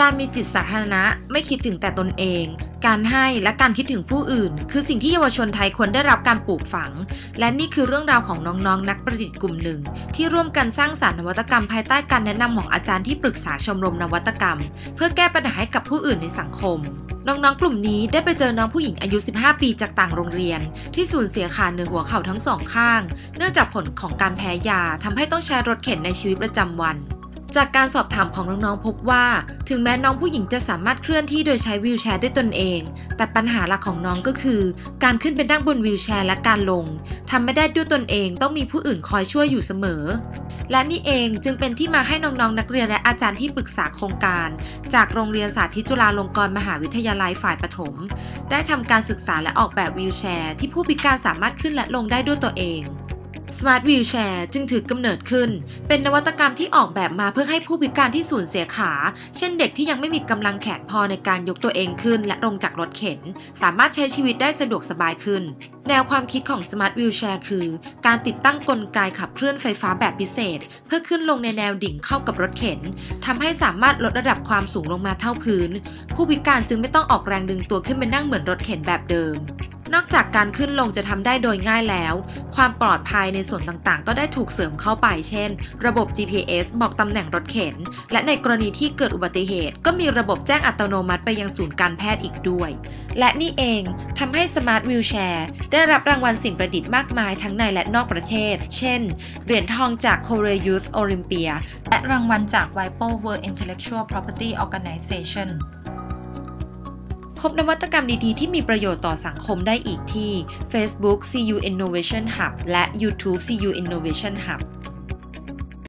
การมีจิตสาธารณะไม่คิดถึงแต่ตนเอง การให้และการคิดถึงผู้อื่น คือสิ่งที่เยาวชนไทยควรได้รับการปลูกฝัง และนี่คือเรื่องราวของน้องๆนนักประดิษฐ์กลุ่มหนึ่ง ที่ร่วมกันสร้างสารรค์นวัตกรรมภายใต้การแนะนำของอาจารย์ที่ปรึกษาชมรมนวัตกรรม เพื่อแก้ปัญหาให้กับผู้อื่นในสังคม น้องๆ กลุ่มนี้ได้ไปเจอน้องผู้หญิงอายุ 15 ปีจากต่างโรงเรียน ที่สูญเสียขาเหนือหัวเข่าทั้งสองข้าง เนื่องจากผลของการแพ้ยาทำให้ต้องใช้รถเข็นในชีวิตประจำวัน จากการสอบถามของน้องๆพบว่า ถึงแม้น้องผู้หญิงจะสามารถเคลื่อนที่โดยใช้วีลแชร์ได้ตนเอง แต่ปัญหาหลักของน้องก็คือ การขึ้นไปนั่งบนวีลแชร์และการลงทำไม่ได้ด้วยตนเองต้องมีผู้อื่นคอยช่วยอยู่เสมอ และนี่เองจึงเป็นที่มาให้น้องๆนนักเรียนและอาจารย์ที่ปรึกษาโครงการ จากโรงเรียนสาธิตจุฬาลงกรณ์มหาวิทยาลัยฝ่ายปฐมได้ทำการศึกษาและออกแบบวีลแชร์ ที่ผู้พิการสามารถขึ้นและลงได้ด้วยตัวเอง Smart Wheelchair จึงถือกำเนิดขึ้น เป็นนวัตกรรมที่ออกแบบมาเพื่อให้ผู้พิการที่สูญเสียขา เช่นเด็กที่ยังไม่มีกำลังแขนพอในการยกตัวเองขึ้น และลงจากรถเข็น สามารถใช้ชีวิตได้สะดวกสบายขึ้น แนวความคิดของ Smart Wheelchair คือ การติดตั้งกลไกขับเคลื่อนไฟฟ้าแบบพิเศษ เพื่อขึ้นลงในแนวดิ่งเข้ากับรถเข็นทำให้สามารถลดระดับความสูงลงมาเท่าพื้น ผู้พิการจึงไม่ต้องออกแรงดึงตัวขึ้นไปนั่งเหมือนรถเข็นแบบเดิม นอกจากการขึ้นลงจะทำได้โดยง่ายแล้ว ความปลอดภัยในส่วนต่างๆ ก็ได้ถูกเสริมเข้าไป เช่น ระบบ GPS บอกตำแหน่งรถเข็น และในกรณีที่เกิดอุบัติเหตุ ก็มีระบบแจ้งอัตโนมัติไปยังศูนย์การแพทย์อีกด้วย และนี่เองทำให้ Smart Wheelchair ได้รับรางวัลสิ่งประดิษฐ์มากมายทั้งในและนอกประเทศ เช่น เหรียญทองจาก Korea Youth Olympia และรางวัลจาก WIPO World Intellectual Property Organization บนวัตกรรมดีๆ ที่มีประโยชน์ต่อสังคมได้อีกที่ Facebook CU Innovation Hub และ YouTube CU Innovation Hub